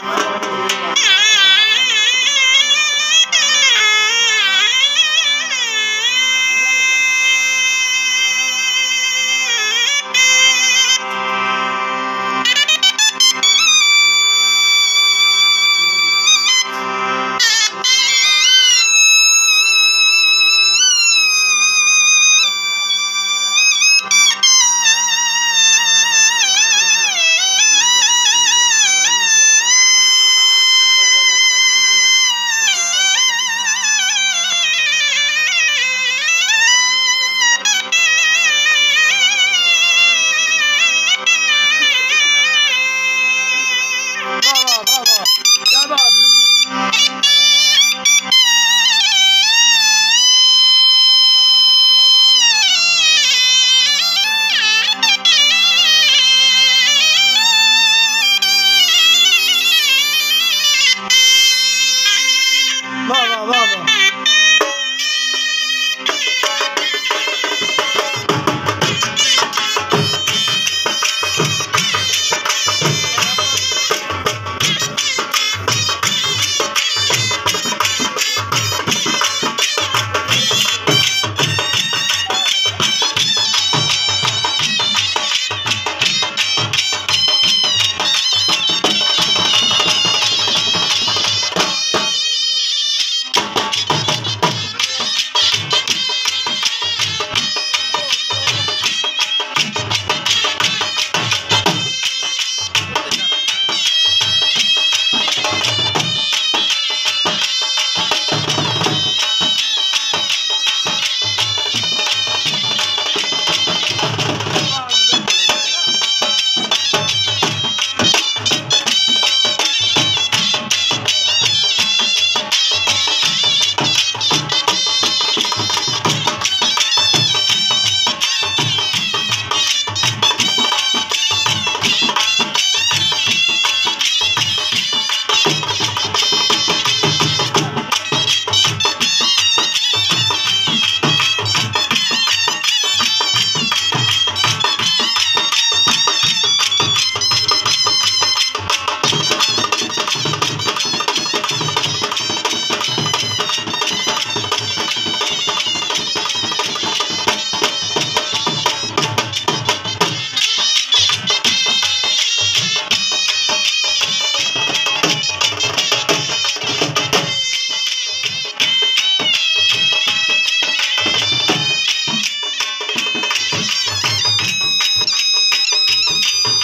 Oh. বাহ বাহ Thank